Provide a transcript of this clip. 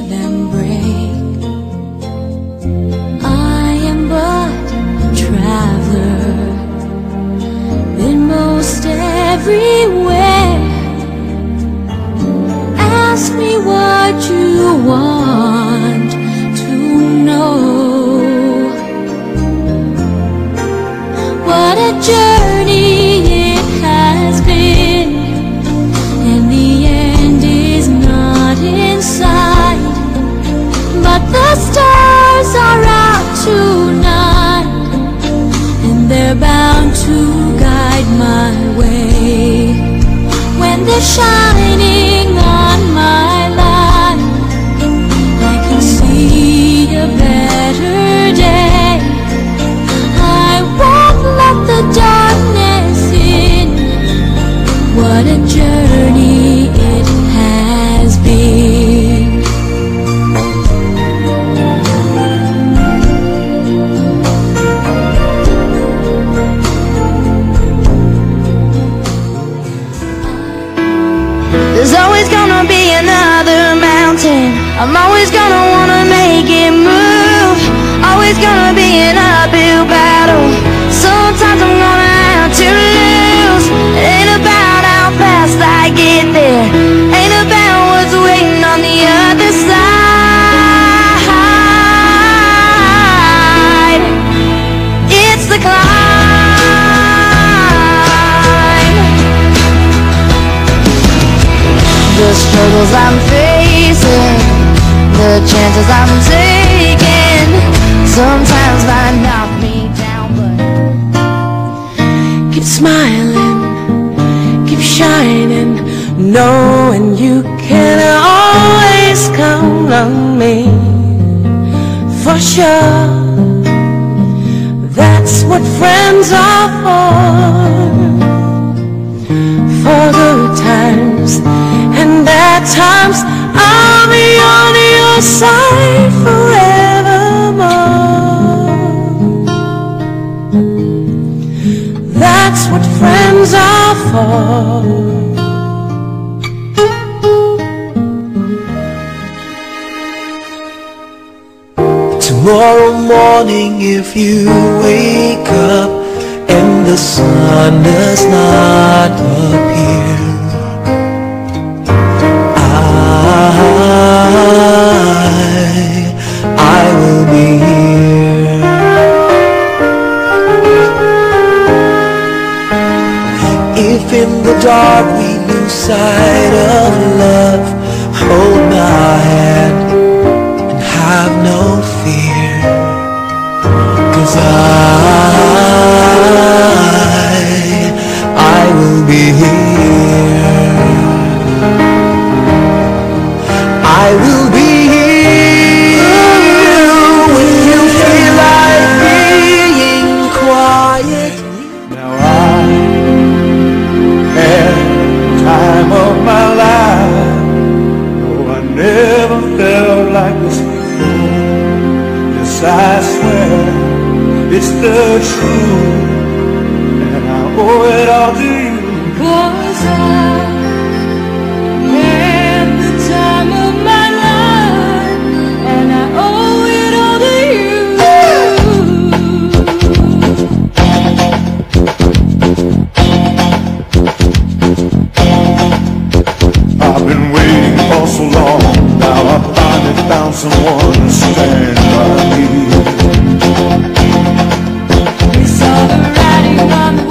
them break. I am but a traveler in most everywhere. Ask me what you want to know. What a journey they're bound to guide my way. When they're shining always gonna wanna make it move. Always gonna be an uphill battle. Sometimes I'm gonna have to lose. It ain't about how fast I get there. Ain't about what's waiting on the other side. It's the climb. The struggles I'm facing, the chances I'm taking, sometimes might knock me down, but Keep smiling, keep shining, knowing you can always count on me. For sure, that's what friends are for. Your side forevermore. That's what friends are for. Tomorrow morning if you wake up and the sun does not appear If in the dark we lose sight of love. Hold my hand and have no fear Cause I, It's the truth, and I owe it all to you. Cause I had the time of my life, and I owe it all to you. I've been waiting for so long, now I finally found someone to stand by me. We saw the writing on the